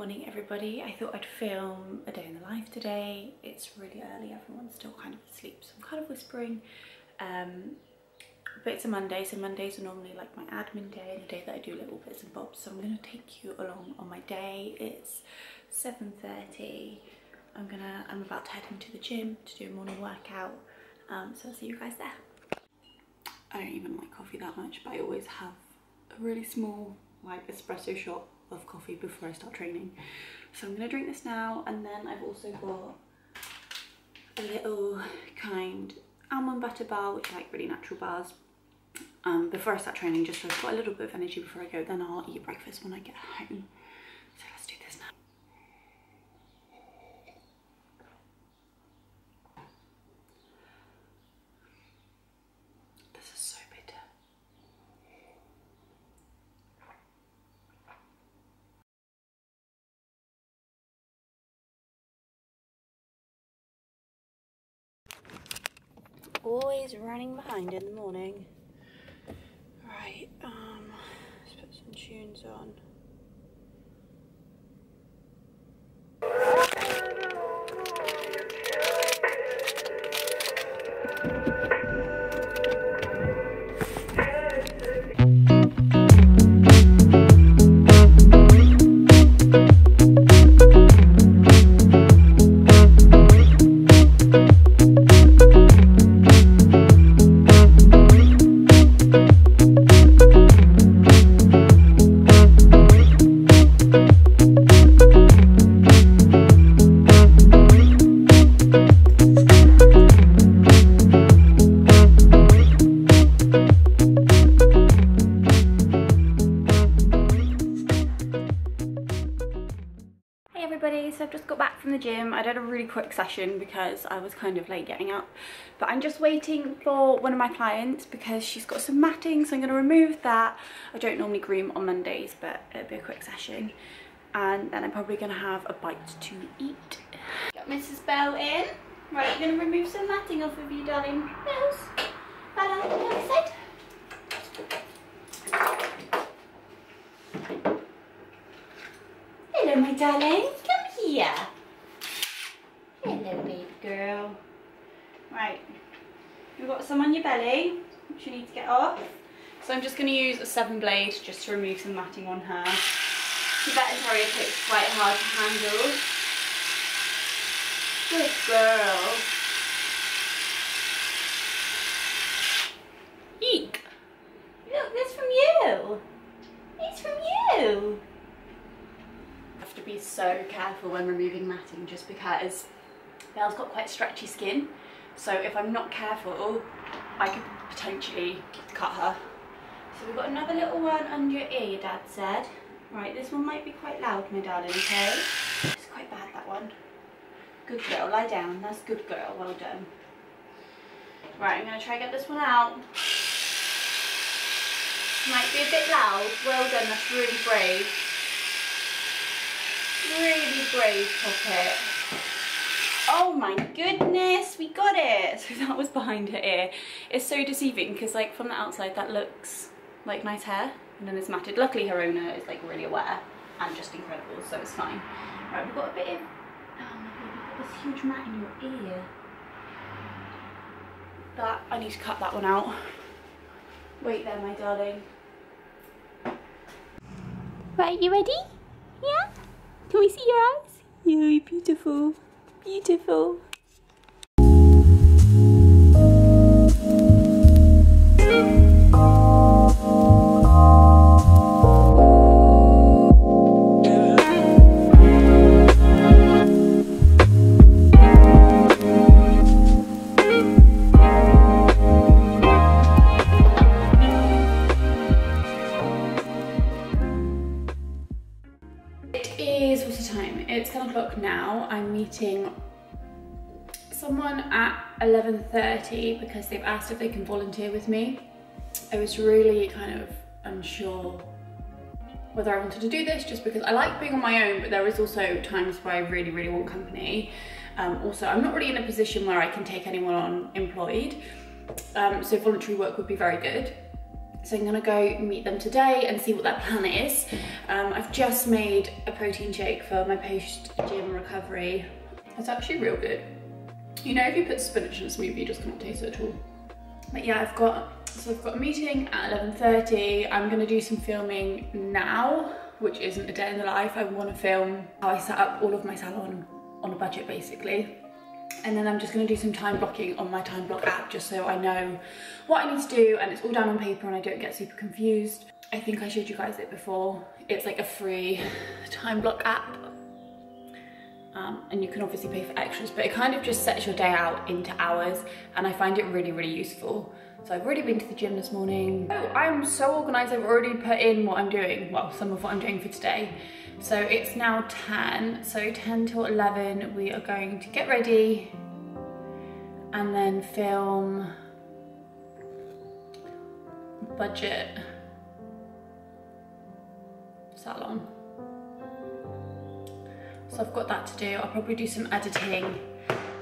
morning everybody. I thought I'd film a day in the life today. It's really early, everyone's still kind of asleep, so I'm kind of whispering. Um, but it's a Monday, so Mondays are normally like my admin day and a day that I do little bits and bobs. So I'm gonna take you along on my day. It's 7.30. I'm gonna, I'm about to head into the gym to do a morning workout. Um, so I'll see you guys there. I don't even like coffee that much, but I always have a really small like espresso shot of coffee before I start training. So I'm gonna drink this now and then I've also got a little kind almond butter bar, which are like really natural bars. Um, before I start training, just so I've got a little bit of energy before I go, then I'll eat breakfast when I get home. So let's do this now. This is so bitter. Always running behind in the morning. Right, um, let's put some tunes on. So I've just got back from the gym. I did a really quick session because I was kind of late getting up. But I'm just waiting for one of my clients because she's got some matting, so I'm going to remove that. I don't normally groom on Mondays, but it'll be a quick session. And then I'm probably going to have a bite to eat. Got Mrs. Bell in. Right, I'm going to remove some matting off of you, darling. Bells. Bella, on the other side. Hello, my darling. Here. Hello, baby girl. Right. You've got some on your belly, which you need to get off. So I'm just going to use a seven blade just to remove some matting on her. Tibetan Terrier takes quite hard to handle. Good girl. Eek. Look, that's from you. It's from you have to be so careful when removing matting just because Belle's got quite stretchy skin so if I'm not careful I could potentially cut her. So we've got another little one under your ear your dad said. Right this one might be quite loud my darling okay? It's quite bad that one. Good girl lie down that's good girl well done. Right I'm going to try and get this one out. Might be a bit loud well done that's really brave really brave puppet. Oh my goodness, we got it. So that was behind her ear. It's so deceiving because like from the outside that looks like nice hair and then it's matted. Luckily her owner is like really aware and just incredible so it's fine. Right, we've got a bit of, oh my god, you've got this huge mat in your ear. That, I need to cut that one out. Wait there my darling. Right, you ready? Yeah? Can we see your eyes? Yeah, beautiful. Beautiful. Is, what's the time? It's 10 o'clock now. I'm meeting someone at 11.30 because they've asked if they can volunteer with me. I was really kind of unsure whether I wanted to do this just because I like being on my own, but there is also times where I really, really want company. Um, also, I'm not really in a position where I can take anyone on employed, um, so voluntary work would be very good. So I'm gonna go meet them today and see what their plan is. Um, I've just made a protein shake for my post-gym recovery. It's actually real good. You know, if you put spinach in a smoothie, you just can't taste it at all. But yeah, I've got, so I've got a meeting at 11.30. I'm gonna do some filming now, which isn't a day in the life. I wanna film how I set up all of my salon on a budget basically. And then I'm just gonna do some time blocking on my time block app just so I know what I need to do and it's all down on paper and I don't get super confused. I think I showed you guys it before. It's like a free time block app. Um, and you can obviously pay for extras, but it kind of just sets your day out into hours and I find it really, really useful. So I've already been to the gym this morning. Oh, I'm so organized, I've already put in what I'm doing. Well, some of what I'm doing for today. So it's now 10, so 10 till 11, we are going to get ready and then film budget salon. So I've got that to do. I'll probably do some editing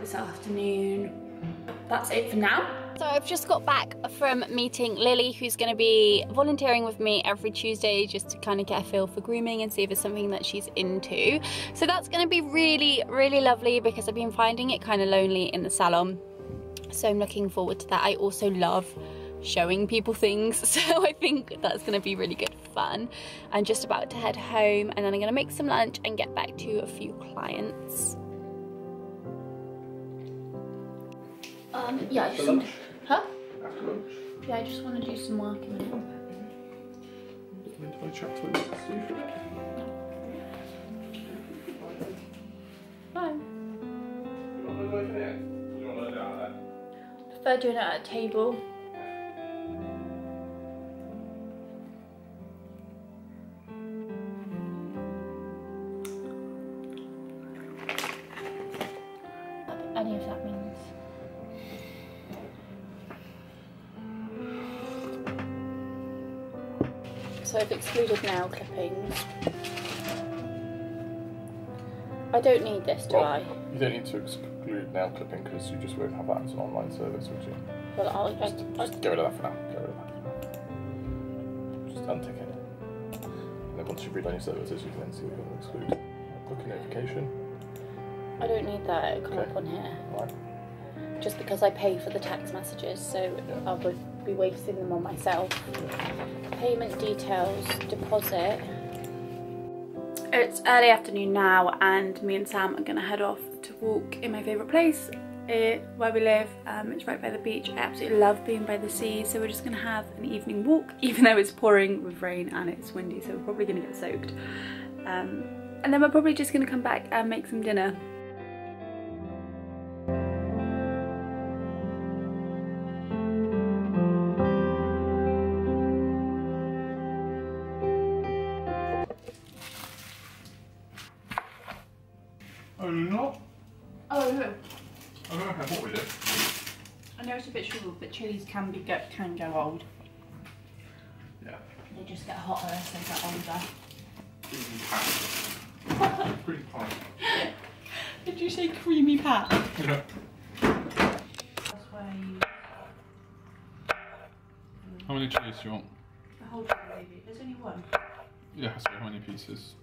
this afternoon. That's it for now. So I've just got back from meeting Lily, who's going to be volunteering with me every Tuesday just to kind of get a feel for grooming and see if it's something that she's into. So that's going to be really, really lovely because I've been finding it kind of lonely in the salon. So I'm looking forward to that. I also love showing people things so I think that's gonna be really good fun. I'm just about to head home and then I'm gonna make some lunch and get back to a few clients. Um, yeah, I just want, huh? After lunch. Yeah, I just want to do some working on it. Into my chat to Fine. Prefer doing it at a table. Any of that means. So I've excluded nail clippings. I don't need this, do I? You don't need to exclude nail clipping because you just won't have that as an online service, would you? Well, I'll, I, I, Just get rid of that for now. Get rid of that. Just untick it. And then once you've redone your services, you can then see what you want to exclude. Book a notification. I don't need that. It'll come Okay. up on here. Right. Just because I pay for the text messages, so I would be wasting them on myself. Payment details, deposit. It's early afternoon now, and me and Sam are gonna head off to walk in my favourite place eh, where we live. Um, it's right by the beach. I absolutely love being by the sea, so we're just gonna have an evening walk, even though it's pouring with rain and it's windy, so we're probably gonna get soaked. Um, and then we're probably just gonna come back and make some dinner. But chilies can be get can go old. Yeah. They just get hotter as they get older. Pretty fine. Did you say creamy pat? Yeah. That's where you How many chilies do you want? the whole chili, baby. There's only one. Yeah, so how many pieces?